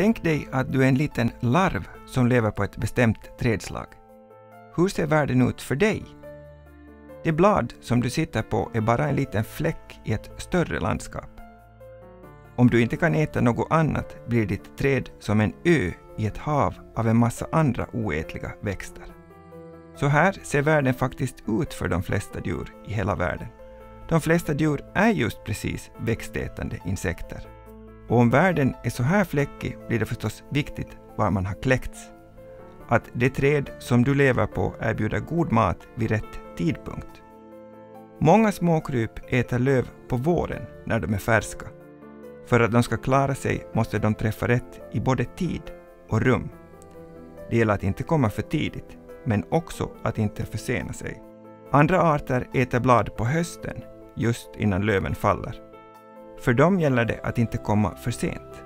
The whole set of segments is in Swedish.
Tänk dig att du är en liten larv som lever på ett bestämt trädslag. Hur ser världen ut för dig? Det blad som du sitter på är bara en liten fläck i ett större landskap. Om du inte kan äta något annat blir ditt träd som en ö i ett hav av en massa andra oätliga växter. Så här ser världen faktiskt ut för de flesta djur i hela världen. De flesta djur är just precis växtätande insekter. Och om världen är så här fläckig blir det förstås viktigt var man har kläckts. Att det träd som du lever på erbjuder god mat vid rätt tidpunkt. Många småkryp äter löv på våren när de är färska. För att de ska klara sig måste de träffa rätt i både tid och rum. Det gäller att inte komma för tidigt, men också att inte försena sig. Andra arter äter blad på hösten, just innan löven faller. För dem gäller det att inte komma för sent.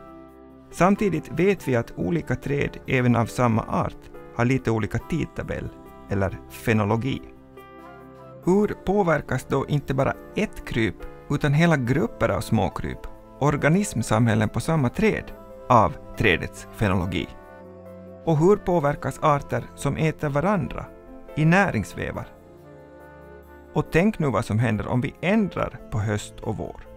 Samtidigt vet vi att olika träd, även av samma art, har lite olika tidtabell, eller fenologi. Hur påverkas då inte bara ett kryp, utan hela grupper av småkryp, organismsamhällen på samma träd, av trädets fenologi? Och hur påverkas arter som äter varandra i näringsvävar? Och tänk nu vad som händer om vi ändrar på höst och vår.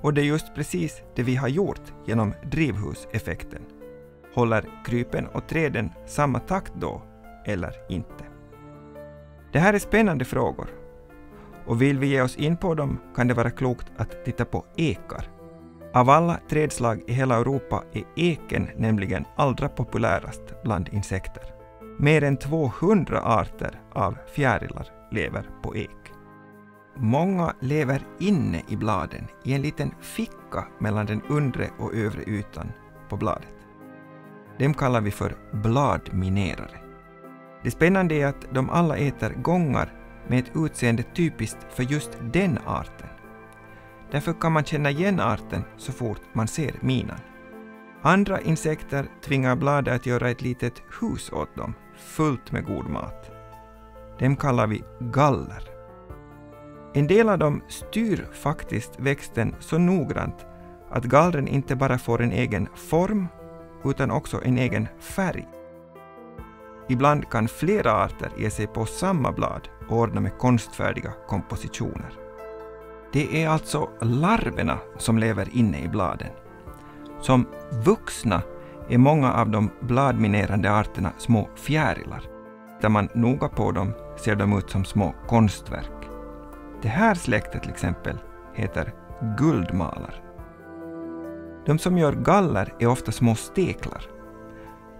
Och det är just precis det vi har gjort genom drivhuseffekten. Håller krypen och träden samma takt då, eller inte? Det här är spännande frågor. Och vill vi ge oss in på dem kan det vara klokt att titta på ekar. Av alla trädslag i hela Europa är eken nämligen allra populärast bland insekter. Mer än 200 arter av fjärilar lever på ek. Många lever inne i bladen i en liten ficka mellan den undre och övre ytan på bladet. Dem kallar vi för bladminerare. Det spännande är att de alla äter gångar med ett utseende typiskt för just den arten. Därför kan man känna igen arten så fort man ser minan. Andra insekter tvingar bladet att göra ett litet hus åt dem, fullt med god mat. Dem kallar vi galler. En del av dem styr faktiskt växten så noggrant att gallren inte bara får en egen form utan också en egen färg. Ibland kan flera arter ge sig på samma blad och ordna med konstfärdiga kompositioner. Det är alltså larverna som lever inne i bladen. Som vuxna är många av de bladminerande arterna små fjärilar. Tittar man noga på dem ser de ut som små konstverk. Det här släktet till exempel heter guldmalar. De som gör galler är ofta små steklar.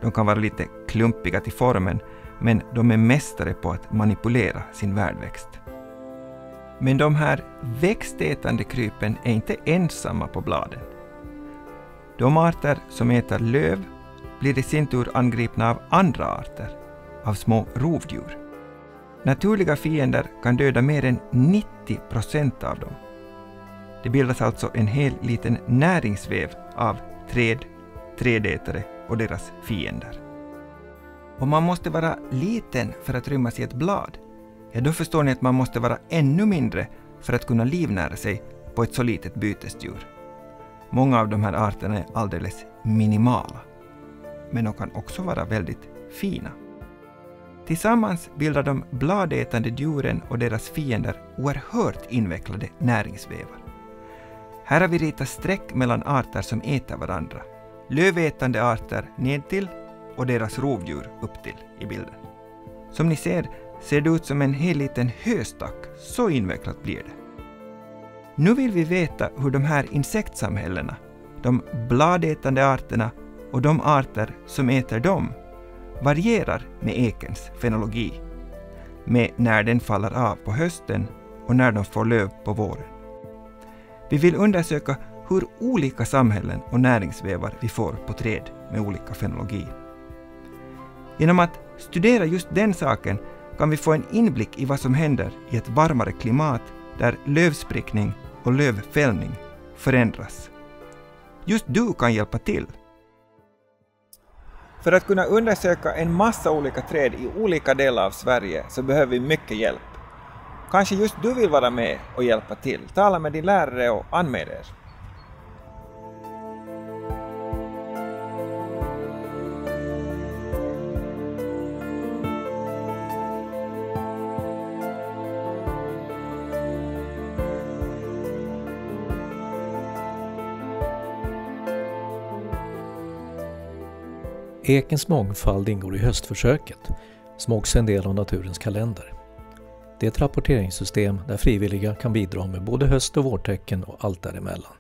De kan vara lite klumpiga till formen, men de är mästare på att manipulera sin värdväxt. Men de här växtätande krypen är inte ensamma på bladen. De arter som äter löv blir i sin tur angripna av andra arter, av små rovdjur. Naturliga fiender kan döda mer än 90 procent av dem. Det bildas alltså en hel liten näringsväv av träd, trädätare och deras fiender. Om man måste vara liten för att rymmas i ett blad, ja då förstår ni att man måste vara ännu mindre för att kunna livnära sig på ett så litet bytesdjur. Många av de här arterna är alldeles minimala. Men de kan också vara väldigt fina. Tillsammans bildar de bladätande djuren och deras fiender oerhört invecklade näringsvävar. Här har vi ritat streck mellan arter som äter varandra. Lövätande arter nedtill och deras rovdjur upptill i bilden. Som ni ser ser det ut som en hel liten höstack, så invecklat blir det. Nu vill vi veta hur de här insektsamhällena, de bladätande arterna och de arter som äter dem, varierar med ekens fenologi, med när den faller av på hösten och när de får löv på våren. Vi vill undersöka hur olika samhällen och näringsvävar vi får på träd med olika fenologi. Genom att studera just den saken kan vi få en inblick i vad som händer i ett varmare klimat där lövsprickning och lövfällning förändras. Just du kan hjälpa till. För att kunna undersöka en massa olika träd i olika delar av Sverige så behöver vi mycket hjälp. Kanske just du vill vara med och hjälpa till. Tala med din lärare och anmäl er. Ekens mångfald ingår i höstförsöket, som också är en del av naturens kalender. Det är ett rapporteringssystem där frivilliga kan bidra med både höst och vårtecken och allt däremellan.